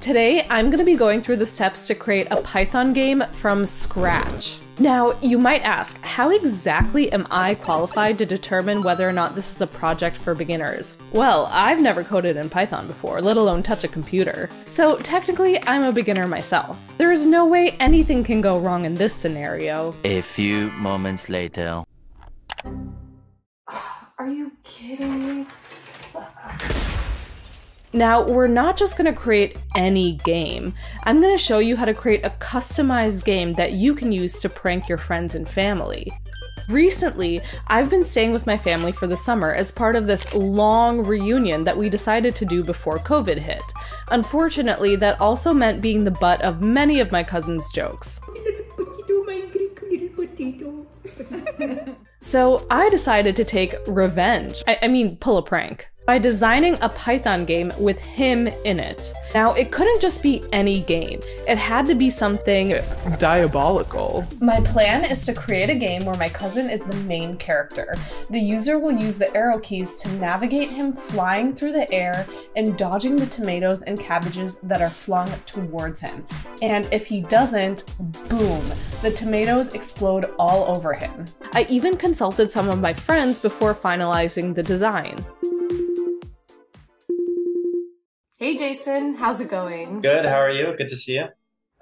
Today, I'm going to be going through the steps to create a Python game from scratch. Now, you might ask, how exactly am I qualified to determine whether or not this is a project for beginners? Well, I've never coded in Python before, let alone touch a computer. So technically, I'm a beginner myself. There is no way anything can go wrong in this scenario. A few moments later. Are you kidding me? Now, we're not just going to create any game. I'm going to show you how to create a customized game that you can use to prank your friends and family. Recently, I've been staying with my family for the summer as part of this long reunion that we decided to do before COVID hit. Unfortunately, that also meant being the butt of many of my cousins' jokes. so I decided to take revenge. I, I mean, pull a prank by designing a Python game with him in it. Now, it couldn't just be any game, it had to be something diabolical. My plan is to create a game where my cousin is the main character. The user will use the arrow keys to navigate him flying through the air and dodging the tomatoes and cabbages that are flung towards him. And if he doesn't, boom, the tomatoes explode all over him. I even consulted some of my friends before finalizing the design. Hey Jason, how's it going? Good, how are you? Good to see you.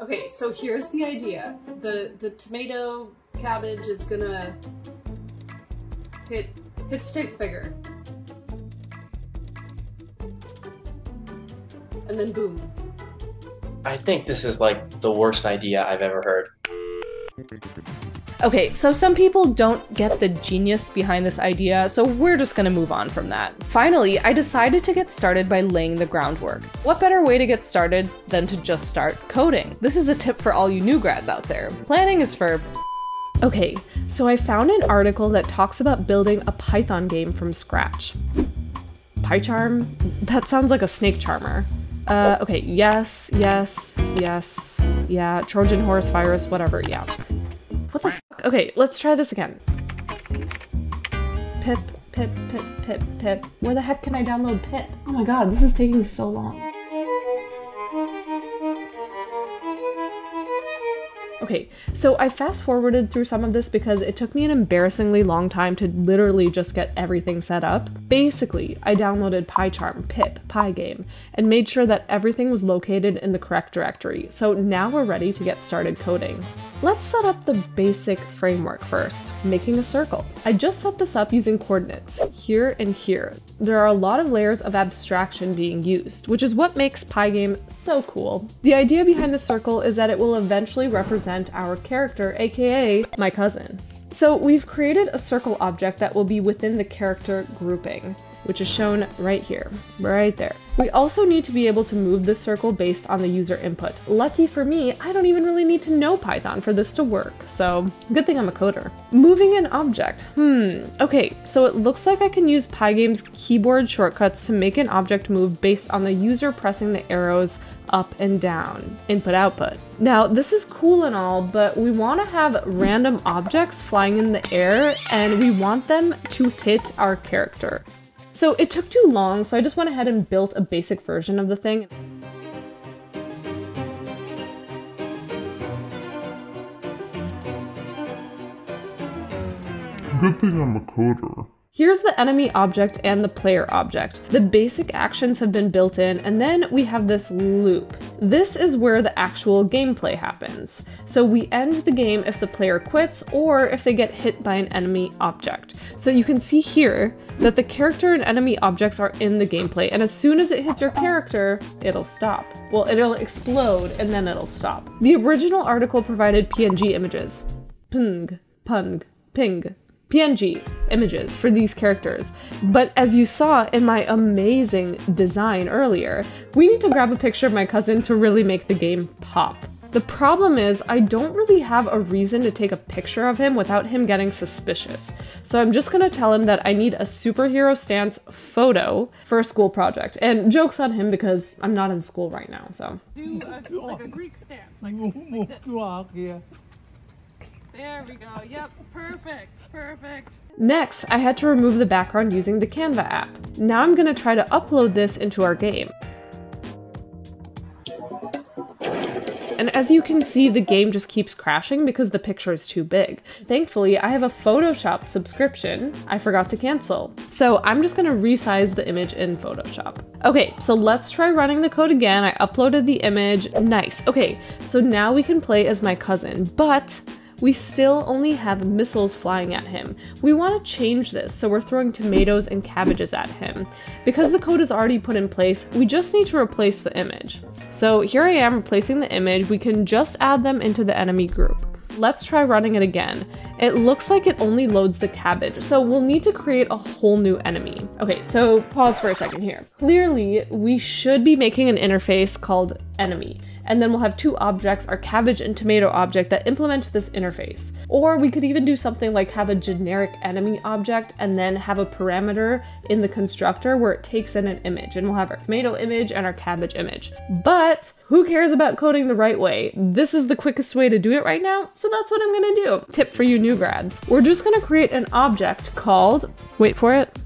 Okay, so here's the idea. The the tomato cabbage is gonna hit hit stick figure. And then boom. I think this is like the worst idea I've ever heard. Okay, so some people don't get the genius behind this idea, so we're just gonna move on from that. Finally, I decided to get started by laying the groundwork. What better way to get started than to just start coding? This is a tip for all you new grads out there. Planning is for Okay, so I found an article that talks about building a Python game from scratch. PyCharm? That sounds like a snake charmer. Uh, okay, yes, yes, yes, yeah, Trojan horse virus, whatever, yeah. What the Okay, let's try this again. Pip, pip, pip, pip, pip. Where the heck can I download pip? Oh my god, this is taking so long. Okay, so I fast forwarded through some of this because it took me an embarrassingly long time to literally just get everything set up. Basically, I downloaded PyCharm, pip, pygame, and made sure that everything was located in the correct directory, so now we're ready to get started coding. Let's set up the basic framework first, making a circle. I just set this up using coordinates, here and here. There are a lot of layers of abstraction being used, which is what makes Pygame so cool. The idea behind the circle is that it will eventually represent represent our character, aka my cousin. So we've created a circle object that will be within the character grouping, which is shown right here, right there. We also need to be able to move the circle based on the user input. Lucky for me, I don't even really need to know Python for this to work, so good thing I'm a coder. Moving an object, hmm, okay, so it looks like I can use Pygame's keyboard shortcuts to make an object move based on the user pressing the arrows up and down, input output. Now, this is cool and all, but we want to have random objects flying in the air and we want them to hit our character. So it took too long, so I just went ahead and built a basic version of the thing. Good thing I'm a coder. Here's the enemy object and the player object. The basic actions have been built in, and then we have this loop. This is where the actual gameplay happens. So we end the game if the player quits or if they get hit by an enemy object. So you can see here that the character and enemy objects are in the gameplay, and as soon as it hits your character, it'll stop. Well, it'll explode and then it'll stop. The original article provided PNG images. Pung, pung, ping, PNG images for these characters. But as you saw in my amazing design earlier, we need to grab a picture of my cousin to really make the game pop. The problem is, I don't really have a reason to take a picture of him without him getting suspicious. So I'm just gonna tell him that I need a superhero stance photo for a school project. And joke's on him because I'm not in school right now, so. Do a, like a Greek stance, like, like this. There we go. Yep, perfect, perfect. Next, I had to remove the background using the Canva app. Now I'm going to try to upload this into our game. And as you can see, the game just keeps crashing because the picture is too big. Thankfully, I have a Photoshop subscription I forgot to cancel. So I'm just gonna resize the image in Photoshop. Okay, so let's try running the code again. I uploaded the image, nice. Okay, so now we can play as my cousin, but we still only have missiles flying at him. We want to change this, so we're throwing tomatoes and cabbages at him. Because the code is already put in place, we just need to replace the image. So here I am replacing the image, we can just add them into the enemy group. Let's try running it again. It looks like it only loads the cabbage, so we'll need to create a whole new enemy. Okay, so pause for a second here. Clearly, we should be making an interface called enemy and then we'll have two objects, our cabbage and tomato object, that implement this interface. Or we could even do something like have a generic enemy object and then have a parameter in the constructor where it takes in an image, and we'll have our tomato image and our cabbage image. But who cares about coding the right way? This is the quickest way to do it right now, so that's what I'm gonna do. Tip for you new grads. We're just gonna create an object called, wait for it,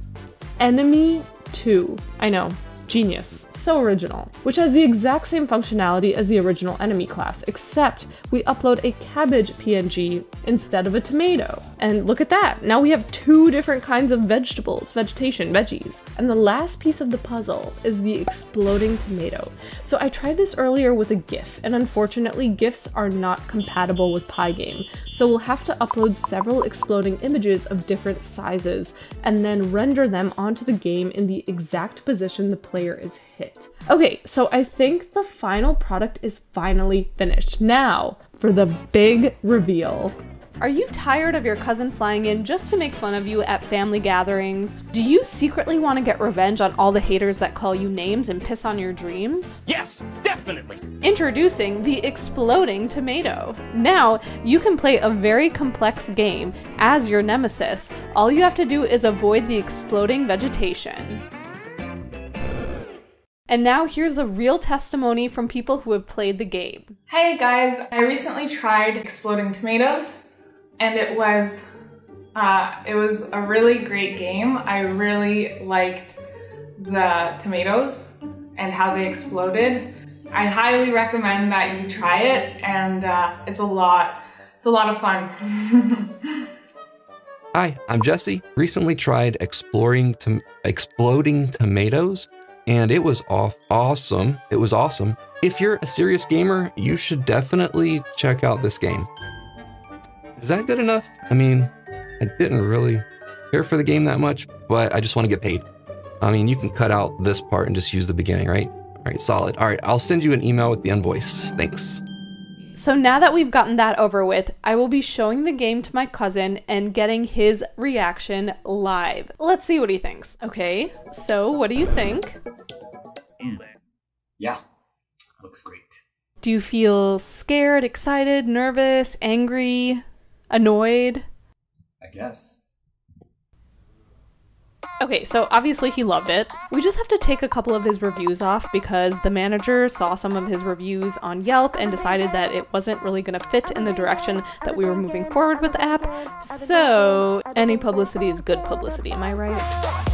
enemy2. I know, Genius. So original. Which has the exact same functionality as the original enemy class, except we upload a cabbage PNG instead of a tomato. And look at that, now we have two different kinds of vegetables, vegetation, veggies. And the last piece of the puzzle is the exploding tomato. So I tried this earlier with a GIF, and unfortunately GIFs are not compatible with Pygame. So we'll have to upload several exploding images of different sizes, and then render them onto the game in the exact position the player player is hit. Okay, so I think the final product is finally finished. Now for the big reveal. Are you tired of your cousin flying in just to make fun of you at family gatherings? Do you secretly want to get revenge on all the haters that call you names and piss on your dreams? Yes, definitely! Introducing the Exploding Tomato. Now, you can play a very complex game as your nemesis. All you have to do is avoid the exploding vegetation. And now here's a real testimony from people who have played the game. Hey guys, I recently tried exploding tomatoes and it was uh, it was a really great game. I really liked the tomatoes and how they exploded. I highly recommend that you try it and uh, it's a lot, it's a lot of fun. Hi, I'm Jesse. Recently tried exploring to exploding tomatoes and it was off awesome. It was awesome. If you're a serious gamer, you should definitely check out this game. Is that good enough? I mean, I didn't really care for the game that much, but I just want to get paid. I mean, you can cut out this part and just use the beginning, right? All right, solid. All right, I'll send you an email with the invoice. Thanks. So now that we've gotten that over with, I will be showing the game to my cousin and getting his reaction live. Let's see what he thinks. Okay, so what do you think? Mm. Yeah, looks great. Do you feel scared, excited, nervous, angry, annoyed? I guess. Okay, so obviously he loved it. We just have to take a couple of his reviews off because the manager saw some of his reviews on Yelp and decided that it wasn't really going to fit in the direction that we were moving forward with the app. So, any publicity is good publicity, am I right?